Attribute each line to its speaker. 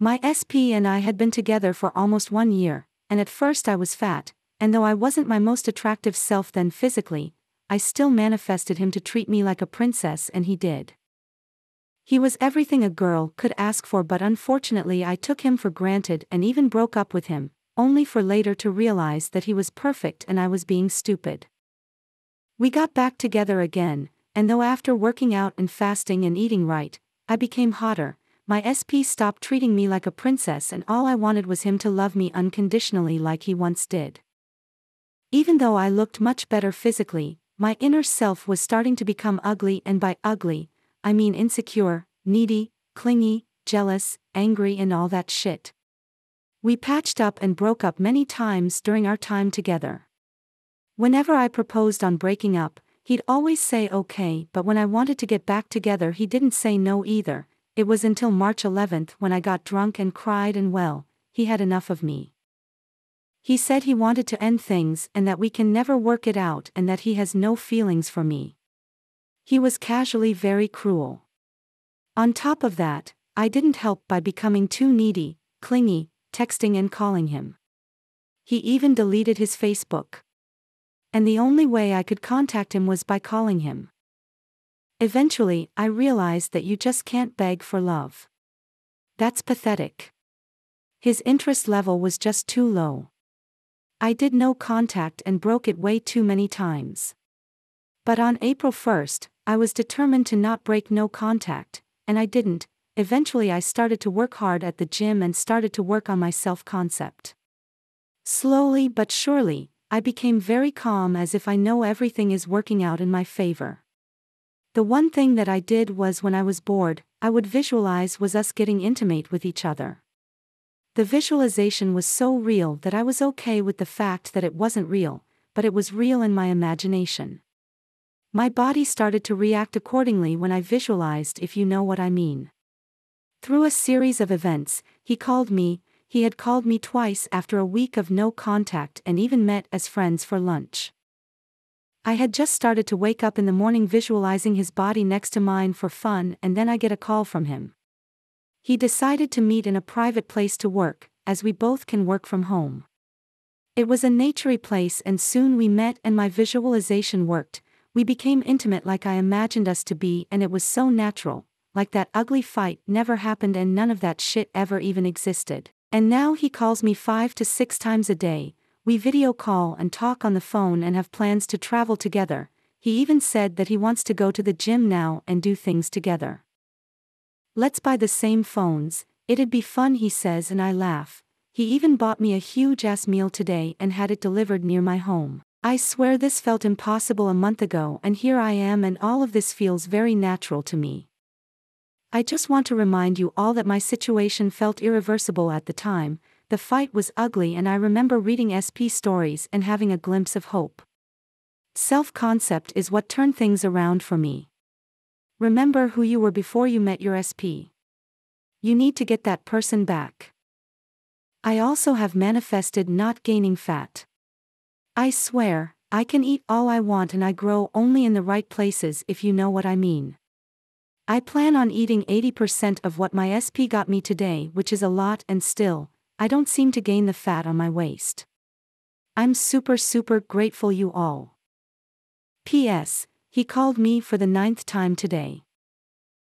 Speaker 1: My SP and I had been together for almost one year, and at first I was fat, and though I wasn't my most attractive self then physically, I still manifested him to treat me like a princess and he did. He was everything a girl could ask for, but unfortunately, I took him for granted and even broke up with him, only for later to realize that he was perfect and I was being stupid. We got back together again, and though after working out and fasting and eating right, I became hotter, my SP stopped treating me like a princess and all I wanted was him to love me unconditionally like he once did. Even though I looked much better physically, my inner self was starting to become ugly and by ugly, I mean insecure, needy, clingy, jealous, angry, and all that shit. We patched up and broke up many times during our time together. Whenever I proposed on breaking up, he'd always say okay, but when I wanted to get back together, he didn't say no either. It was until March 11th when I got drunk and cried, and well, he had enough of me. He said he wanted to end things and that we can never work it out and that he has no feelings for me. He was casually very cruel. On top of that, I didn't help by becoming too needy, clingy, texting and calling him. He even deleted his Facebook. And the only way I could contact him was by calling him. Eventually, I realized that you just can't beg for love. That's pathetic. His interest level was just too low. I did no contact and broke it way too many times. But on April 1st, I was determined to not break no contact, and I didn't. Eventually, I started to work hard at the gym and started to work on my self concept. Slowly but surely, I became very calm as if I know everything is working out in my favor. The one thing that I did was when I was bored, I would visualize was us getting intimate with each other. The visualization was so real that I was okay with the fact that it wasn't real, but it was real in my imagination. My body started to react accordingly when I visualized, if you know what I mean. Through a series of events, he called me, he had called me twice after a week of no contact and even met as friends for lunch. I had just started to wake up in the morning visualizing his body next to mine for fun, and then I get a call from him. He decided to meet in a private place to work, as we both can work from home. It was a naturey place, and soon we met, and my visualization worked, we became intimate like I imagined us to be, and it was so natural, like that ugly fight never happened and none of that shit ever even existed. And now he calls me five to six times a day, we video call and talk on the phone and have plans to travel together. He even said that he wants to go to the gym now and do things together. Let's buy the same phones, it'd be fun, he says, and I laugh. He even bought me a huge ass meal today and had it delivered near my home. I swear this felt impossible a month ago, and here I am, and all of this feels very natural to me. I just want to remind you all that my situation felt irreversible at the time, the fight was ugly, and I remember reading SP stories and having a glimpse of hope. Self concept is what turned things around for me. Remember who you were before you met your SP. You need to get that person back. I also have manifested not gaining fat. I swear, I can eat all I want and I grow only in the right places if you know what I mean. I plan on eating 80% of what my SP got me today, which is a lot, and still, I don't seem to gain the fat on my waist. I'm super super grateful you all. P.S. He called me for the ninth time today.